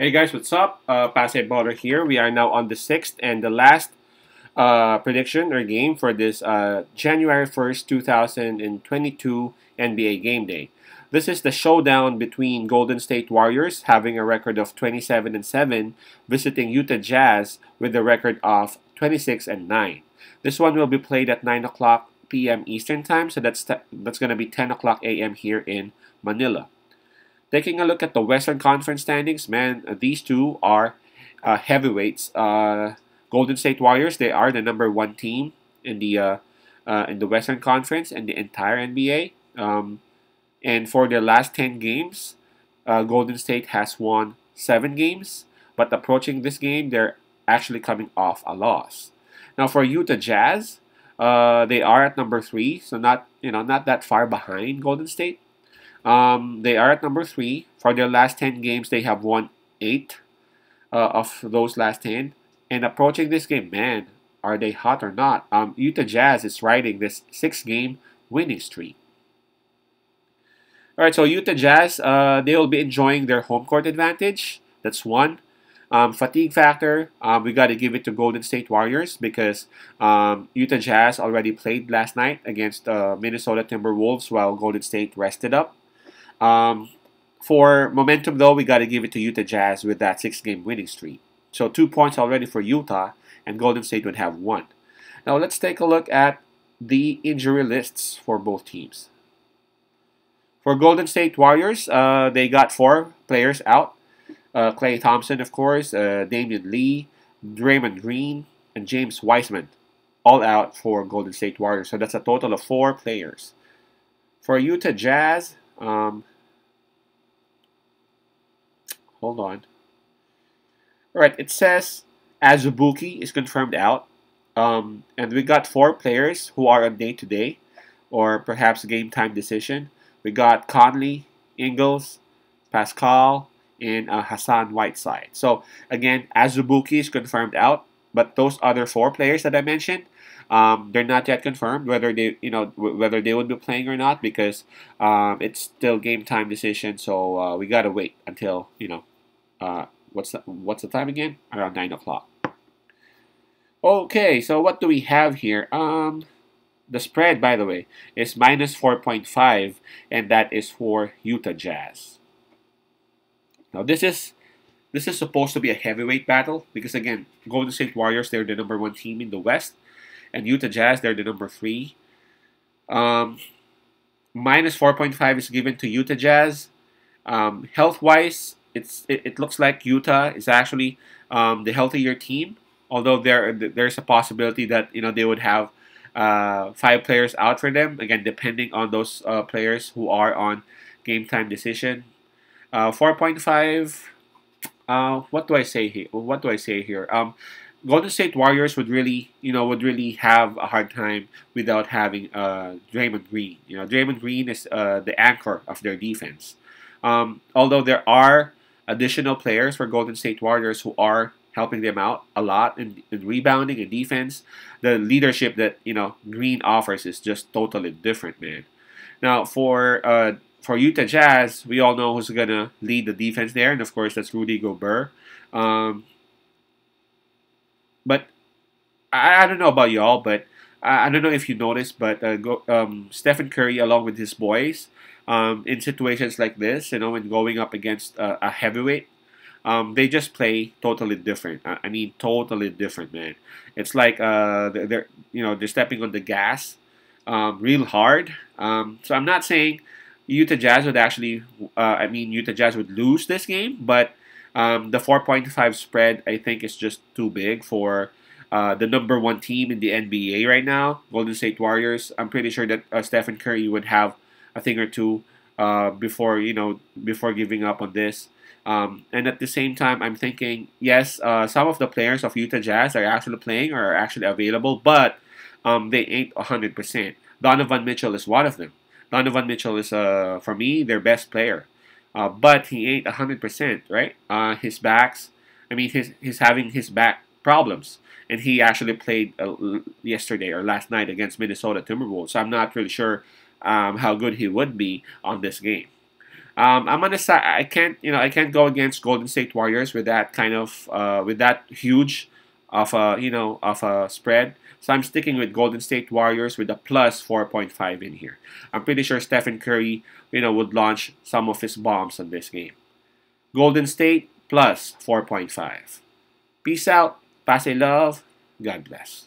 Hey guys, what's up? Uh, Pasay Baller here. We are now on the sixth and the last uh, prediction or game for this uh, January 1st, 2022 NBA Game Day. This is the showdown between Golden State Warriors, having a record of 27 and 7, visiting Utah Jazz with a record of 26 and 9. This one will be played at 9 o'clock p.m. Eastern Time, so that's that's going to be 10 o'clock a.m. here in Manila. Taking a look at the Western Conference standings, man, these two are uh, heavyweights. Uh, Golden State Warriors, they are the number one team in the uh, uh in the Western Conference and the entire NBA. Um, and for their last 10 games, uh, Golden State has won 7 games. But approaching this game, they're actually coming off a loss. Now for Utah Jazz, uh, they are at number 3, so not you know not that far behind Golden State. Um, they are at number 3. For their last 10 games, they have won 8 uh, of those last 10. And approaching this game, man, are they hot or not? Um, Utah Jazz is riding this six-game winning streak. All right, so Utah Jazz, uh, they will be enjoying their home court advantage. That's one. Um, fatigue factor, um, we got to give it to Golden State Warriors because um, Utah Jazz already played last night against uh, Minnesota Timberwolves while Golden State rested up. Um, for momentum, though, we got to give it to Utah Jazz with that six game winning streak. So two points already for Utah, and Golden State would have one. Now let's take a look at the injury lists for both teams. For Golden State Warriors, uh, they got four players out. Uh, Klay Thompson, of course, uh, Damion Lee, Draymond Green, and James Wiseman, all out for Golden State Warriors. So that's a total of four players. For Utah Jazz, um, hold on. All right, it says Azubuike is confirmed out. Um, and we got four players who are on day to day or perhaps game time decision. We got Conley, Ingles, Paschall, and uh, Hassan Whiteside. So again, Azubuike is confirmed out, but those other four players that I mentioned, um, they're not yet confirmed whether they, you know, whether they would be playing or not because um, it's still game time decision. So uh, we gotta wait until you know, uh, what's the, what's the time again? Around nine o'clock. Okay, so what do we have here? Um, the spread, by the way, is minus 4.5, and that is for Utah Jazz. Now, this is this is supposed to be a heavyweight battle because again, Golden State Warriors they're the number one team in the West, and Utah Jazz they're the number three. Um, minus 4.5 is given to Utah Jazz. Um, health wise, it's it, it, looks like Utah is actually um, the healthier team. Although there there's a possibility that you know they would have uh, five players out for them. Again, depending on those uh, players who are on game time decision. Uh, 4.5. Uh, what do I say here? What do I say here? Um, Golden State Warriors would really, you know, would really have a hard time without having uh, Draymond Green. You know, Draymond Green is uh, the anchor of their defense. Um, although there are additional players for Golden State Warriors who are helping them out a lot in, in rebounding and defense. The leadership that you know Green offers is just totally different, man. Now for uh, for Utah Jazz, we all know who's gonna lead the defense there, and of course that's Rudy Gobert. Um, but I, I don't know about y'all, but I, I don't know if you noticed, but uh, go, um, Stephen Curry along with his boys um, in situations like this, you know, when going up against uh, a heavyweight um, they just play totally different. I mean, totally different, man. It's like uh, they're you know they're stepping on the gas um, real hard. Um, so I'm not saying Utah Jazz would actually. Uh, I mean, Utah Jazz would lose this game, but um, the 4.5 spread I think is just too big for. Uh, the number one team in the NBA right now, Golden State Warriors. I'm pretty sure that uh, Stephen Curry would have a thing or two uh, before you know before giving up on this. Um, and at the same time, I'm thinking, yes, uh, some of the players of Utah Jazz are actually playing or are actually available, but um, they ain't 100%. Donovan Mitchell is one of them. Donovan Mitchell is, uh, for me, their best player. Uh, but he ain't 100%, right? Uh, his backs, I mean, he's, he's having his back problems. And he actually played uh, yesterday or last night against Minnesota Timberwolves. So I'm not really sure um, how good he would be on this game. Um, I'm gonna say I can't, you know, I can't go against Golden State Warriors with that kind of, uh, with that huge of a, you know, of a spread. So I'm sticking with Golden State Warriors with a plus 4.5 in here. I'm pretty sure Stephen Curry, you know, would launch some of his bombs on this game. Golden State plus 4.5. Peace out. Pass a love. God bless.